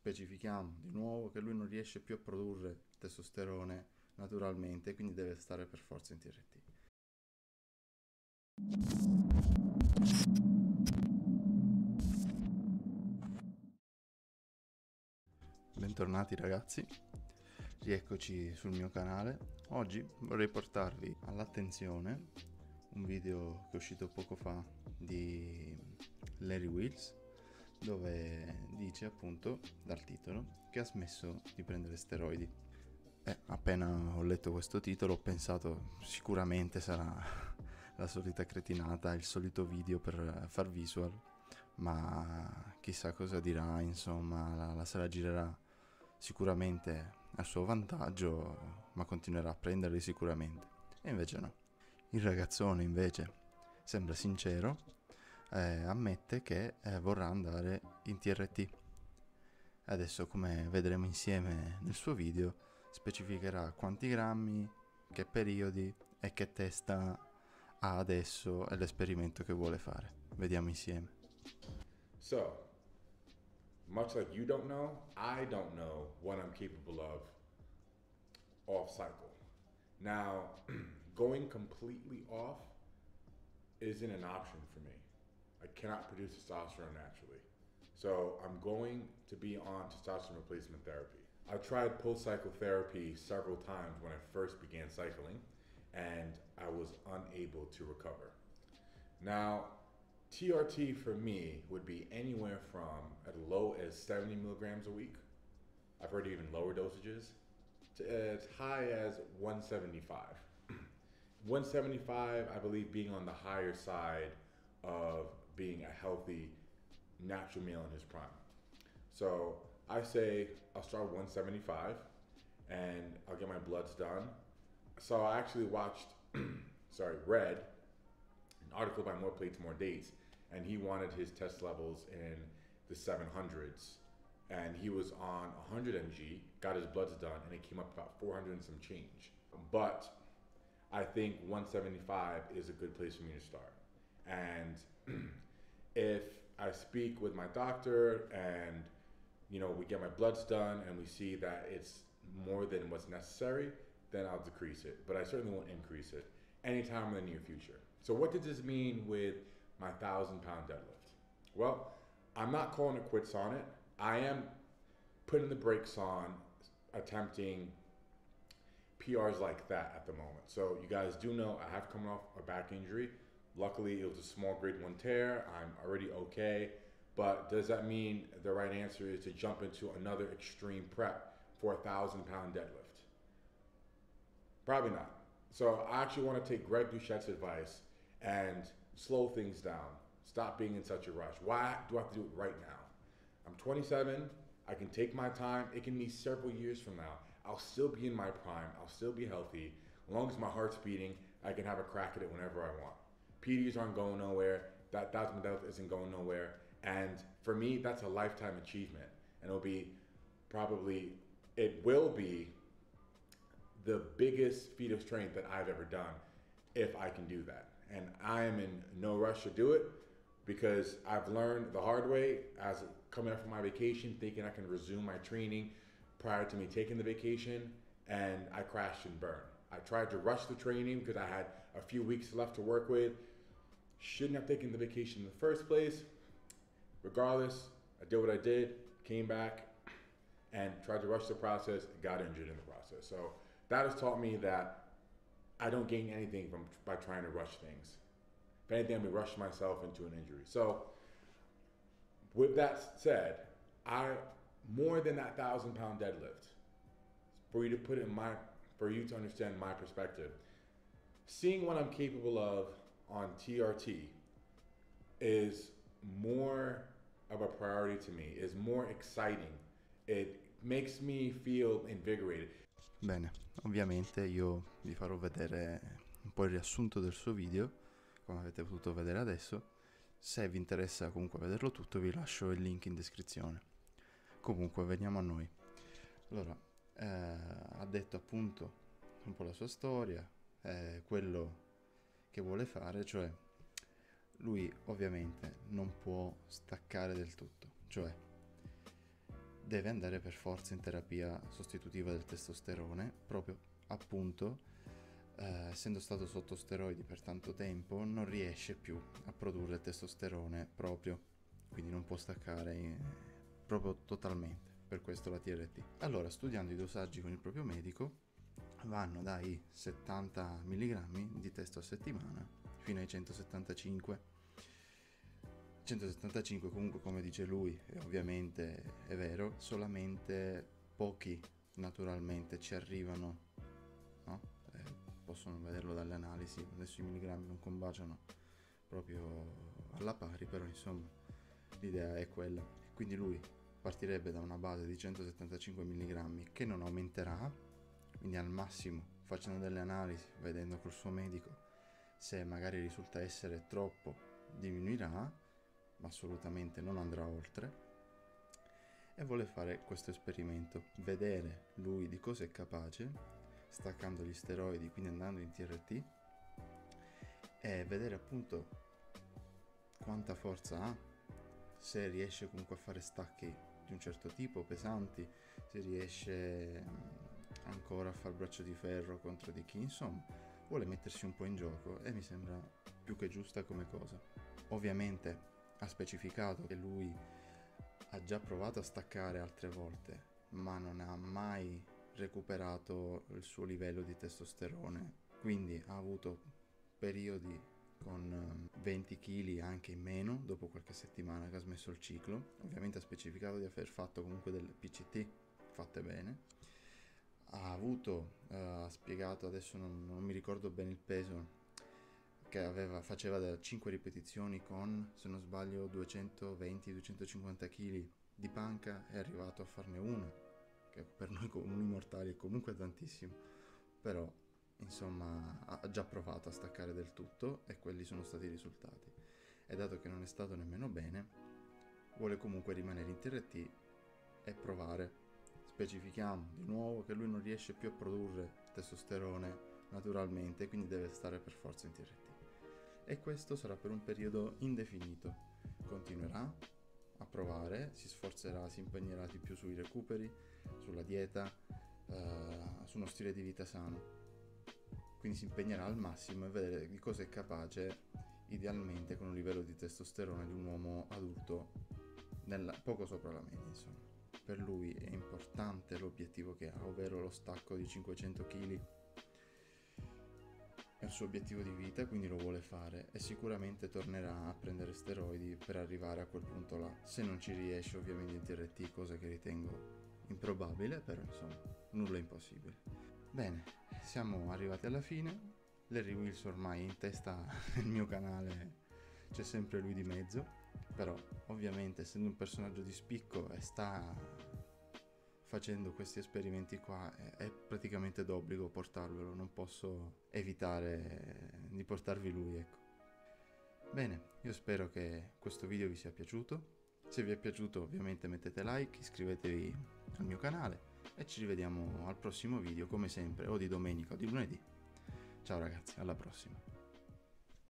specifichiamo di nuovo che lui non riesce più a produrre testosterone naturalmente, quindi deve stare per forza in TRT. Bentornati ragazzi, rieccoci sul mio canale. Oggi vorrei portarvi all'attenzione un video che è uscito poco fa di Larry Wills dove dice appunto dal titolo che ha smesso di prendere steroidi. Eh, appena ho letto questo titolo ho pensato sicuramente sarà la solita cretinata, il solito video per far visual, ma chissà cosa dirà, insomma la, la se la girerà sicuramente a suo vantaggio, ma continuerà a prenderli sicuramente. E invece no. Il ragazzone invece sembra sincero eh, ammette che eh, vorrà andare in TRT. Adesso, come vedremo insieme nel suo video, specificherà quanti grammi, che periodi e che testa ha adesso e l'esperimento che vuole fare. Vediamo insieme. So, much like you don't know, I don't know what I'm capable of off cycle. Now, going completely off isn't an option for me. I cannot produce testosterone naturally. So I'm going to be on testosterone replacement therapy. I tried post cycle therapy several times when I first began cycling, and I was unable to recover. Now, TRT for me would be anywhere from as low as 70 milligrams a week. I've heard even lower dosages to as high as 175. 175, I believe, being on the higher side of being a healthy natural male in his prime. So I say I'll start 175 and I'll get my bloods done. So I actually watched, sorry, read an article by More Plates, More Dates, and he wanted his test levels in the 700s. And he was on 100 mg, got his bloods done, and it came up about 400 and some change. But I think 175 is a good place for me to start. And I speak with my doctor and you know we get my bloods done and we see that it's more than what's necessary, then I'll decrease it. But I certainly won't increase it anytime in the near future. So what does this mean with my thousand pound deadlift? Well, I'm not calling it quits on it. I am putting the brakes on attempting PRs like that at the moment. So you guys do know I have come off a back injury. Luckily, it was a small grade one tear. I'm already okay. But does that mean the right answer is to jump into another extreme prep for a thousand pound deadlift? Probably not. So I actually want to take Greg Duchette's advice and slow things down. Stop being in such a rush. Why do I have to do it right now? I'm 27. I can take my time. It can be several years from now. I'll still be in my prime. I'll still be healthy. As long as my heart's beating, I can have a crack at it whenever I want. PDs aren't going nowhere. That thousand medal isn't going nowhere. And for me, that's a lifetime achievement. And it'll be probably, it will be the biggest feat of strength that I've ever done if I can do that. And I am in no rush to do it because I've learned the hard way as coming up from my vacation, thinking I can resume my training prior to me taking the vacation, and I crashed and burned. I tried to rush the training because I had a few weeks left to work with. Shouldn't have taken the vacation in the first place. Regardless, I did what I did, came back, and tried to rush the process, got injured in the process. So that has taught me that I don't gain anything from by trying to rush things. If anything, I'm rush myself into an injury. So with that said, I more than that thousand pound deadlift. For you to put in my for you to understand my perspective. Seeing what I'm capable of on TRT is more of a priority to me, is more exciting. It makes me feel invigorated. Bene, ovviamente io vi farò vedere un po' il riassunto del suo video, come avete potuto vedere adesso. Se vi interessa comunque vederlo tutto vi lascio il link in descrizione. Comunque veniamo a noi. Allora, eh, ha detto appunto un po' la sua storia, eh, quello che vuole fare, cioè lui ovviamente non può staccare del tutto, cioè deve andare per forza in terapia sostitutiva del testosterone, proprio appunto eh, essendo stato sotto steroidi per tanto tempo non riesce più a produrre testosterone proprio, quindi non può staccare in, proprio totalmente, per questo la TRT. Allora, studiando i dosaggi con il proprio medico, vanno dai 70 mg di testo a settimana fino ai 175 175 comunque come dice lui e ovviamente è vero solamente pochi naturalmente ci arrivano no? eh, possono vederlo dalle analisi adesso i milligrammi non combaciano proprio alla pari però insomma l'idea è quella quindi lui partirebbe da una base di 175 mg che non aumenterà quindi al massimo facendo delle analisi vedendo col suo medico se magari risulta essere troppo diminuirà ma assolutamente non andrà oltre. E vuole fare questo esperimento, vedere lui di cosa è capace, staccando gli steroidi, quindi andando in TRT e vedere appunto quanta forza ha, se riesce comunque a fare stacchi di un certo tipo, pesanti, se riesce ancora a fare braccio di ferro contro di chi, insomma, vuole mettersi un po' in gioco e mi sembra più che giusta come cosa. Ovviamente ha specificato che lui ha già provato a staccare altre volte, ma non ha mai recuperato il suo livello di testosterone, quindi ha avuto periodi con 20 ehm, kg anche in meno dopo qualche settimana che ha smesso il ciclo. Ovviamente ha specificato di aver fatto comunque delle PCT fatte bene. Ha avuto, uh, ha spiegato, adesso non, non mi ricordo bene il peso, che aveva, faceva da 5 ripetizioni con, se non sbaglio, 220-250 kg di panca, è arrivato a farne una, che per noi comuni mortali è comunque tantissimo, però insomma ha già provato a staccare del tutto e quelli sono stati i risultati. E dato che non è stato nemmeno bene, vuole comunque rimanere in TRT e provare. Specifichiamo di nuovo che lui non riesce più a produrre testosterone naturalmente, quindi deve stare per forza in TRT e questo sarà per un periodo indefinito. Continuerà a provare, si sforzerà, si impegnerà di più sui recuperi, sulla dieta, eh, su uno stile di vita sano. Quindi si impegnerà al massimo e vedere di cosa è capace idealmente con un livello di testosterone di un uomo adulto nella, poco sopra la media, insomma. Per lui è importante l'obiettivo che ha, ovvero lo stacco di 500 kg è il suo obiettivo di vita, quindi lo vuole fare e sicuramente tornerà a prendere steroidi per arrivare a quel punto là. Se non ci riesce ovviamente in TRT, cosa che ritengo improbabile, però insomma, nulla è impossibile. Bene, siamo arrivati alla fine. Larry Wills ormai in testa nel mio canale c'è sempre lui di mezzo, però ovviamente essendo un personaggio di spicco e sta facendo questi esperimenti qua è, praticamente d'obbligo portarvelo, non posso evitare di portarvi lui, ecco. Bene, io spero che questo video vi sia piaciuto. Se vi è piaciuto ovviamente mettete like, iscrivetevi al mio canale e ci rivediamo al prossimo video come sempre o di domenica o di lunedì. Ciao ragazzi, alla prossima.